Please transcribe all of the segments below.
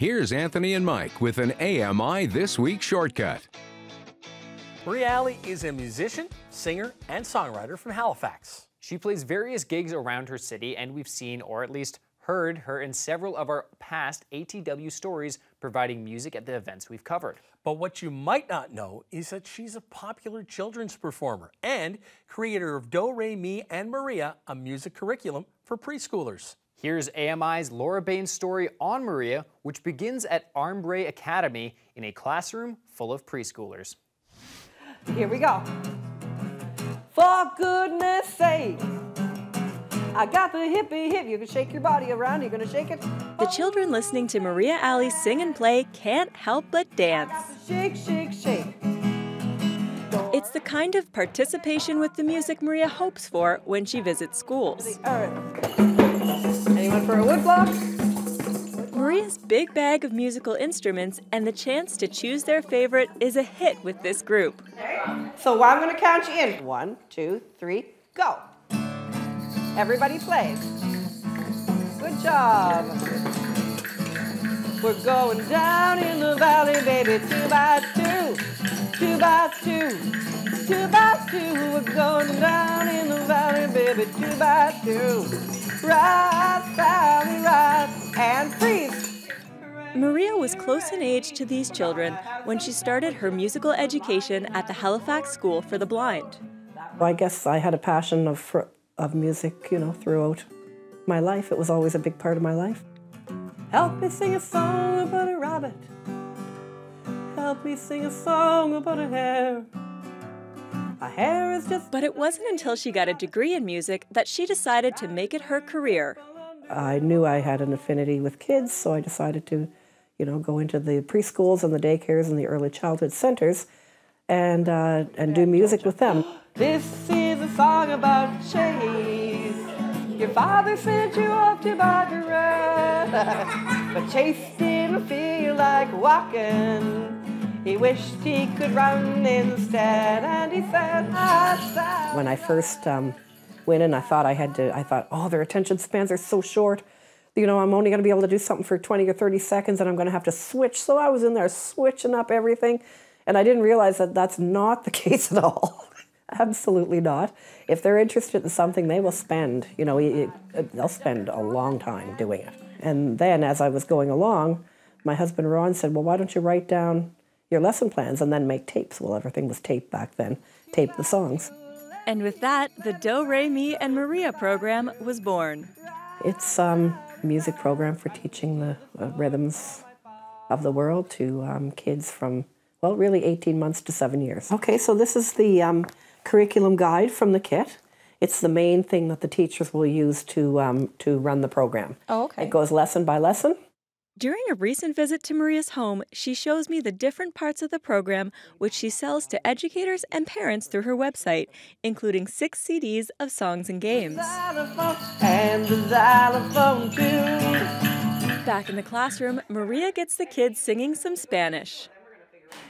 Here's Anthony and Mike with an AMI This Week shortcut. Maria Alley is a musician, singer, and songwriter from Halifax. She plays various gigs around her city, and we've seen, or at least heard, her in several of our past ATW stories providing music at the events we've covered. But what you might not know is that she's a popular children's performer and creator of Do, Re, Mi, and Maria, a music curriculum for preschoolers. Here's AMI's Laura Bain's story on Maria, which begins at Armbrae Academy in a classroom full of preschoolers. Here we go. For goodness sake, I got the hippie hip. You can shake your body around. You're gonna shake it. The children listening to Maria Alley sing and play can't help but dance. Shake, shake, shake. It's the kind of participation with the music Maria hopes for when she visits schools. Anyone for a wood block? Maria's big bag of musical instruments and the chance to choose their favorite is a hit with this group. So I'm going to count you in. One, two, three, go. Everybody plays. Good job. We're going down in the valley, baby, two by two, two by two, two by two. We're going down in the valley, baby, two by two. Rise, valley, rise, and freeze. Maria was close in age to these children when she started her musical education at the Halifax School for the Blind. I guess I had a passion of, of music, you know, throughout my life. It was always a big part of my life. Help me sing a song about a rabbit. Help me sing a song about a hare. A hare is just. But it wasn't until she got a degree in music that she decided to make it her career. I knew I had an affinity with kids, so I decided to, you know, go into the preschools and the daycares and the early childhood centers and, uh, and do music with them. This is a song about Chase. Your father sent you off to Margaret, but Chase didn't feel like walking. He wished he could run instead, and he said, I When I first um, went in, I thought I had to, I thought, oh, their attention spans are so short. You know, I'm only going to be able to do something for 20 or 30 seconds, and I'm going to have to switch. So I was in there switching up everything, and I didn't realize that that's not the case at all. Absolutely not. If they're interested in something, they will spend, you know, they'll spend a long time doing it. And then as I was going along, my husband Ron said, well, why don't you write down your lesson plans and then make tapes? Well, everything was taped back then, tape the songs. And with that, the Do, Re, Mi, and Maria program was born. It's a um, music program for teaching the uh, rhythms of the world to um, kids from, well, really 18 months to seven years. Okay, so this is the um, curriculum guide from the kit. It's the main thing that the teachers will use to um, to run the program. Oh, okay. It goes lesson by lesson. During a recent visit to Maria's home, she shows me the different parts of the program which she sells to educators and parents through her website, including six CDs of songs and games. And Back in the classroom, Maria gets the kids singing some Spanish.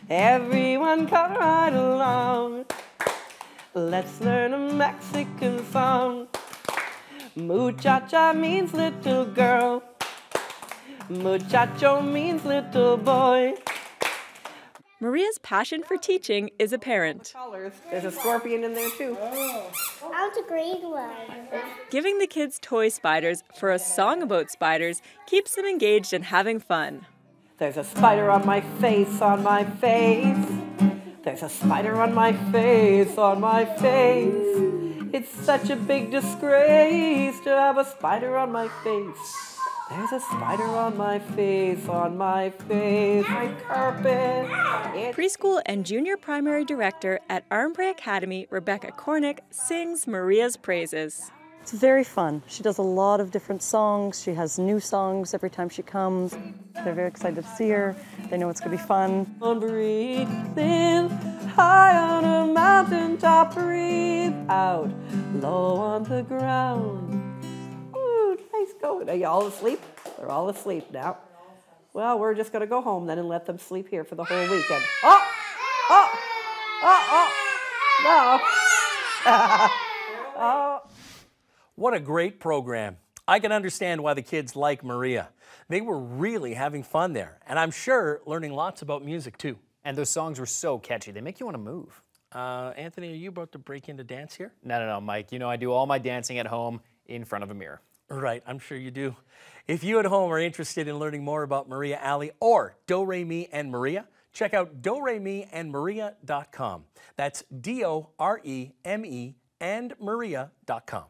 Everyone come right along. Let's learn a Mexican song. Muchacha means little girl. Muchacho means little boy. Maria's passion for teaching is apparent. There's a scorpion in there too. How's a green one? Giving the kids toy spiders for a song about spiders keeps them engaged and having fun. There's a spider on my face, on my face. There's a spider on my face, on my face. It's such a big disgrace to have a spider on my face. There's a spider on my face, on my face, my carpet. Preschool and junior primary director at Armbrae Academy, Rebecca Cornick, sings Maria's praises. It's very fun. She does a lot of different songs. She has new songs every time she comes. They're very excited to see her. They know it's going to be fun. Breathe high on a mountain top, breathe out low on the ground. Ooh. Are you all asleep? They're all asleep now. Well, we're just going to go home then and let them sleep here for the whole weekend. Oh! Oh! Oh! Oh! No! oh! What a great program. I can understand why the kids like Maria. They were really having fun there, and I'm sure learning lots about music too. And those songs were so catchy, they make you want to move. Uh, Anthony, are you about to break into dance here? No, no, no, Mike. You know I do all my dancing at home in front of a mirror. Right, I'm sure you do. If you at home are interested in learning more about Maria Alley or Do Re Mi and Maria, check out doremiandmaria.com. That's D O R E M E and Maria.com.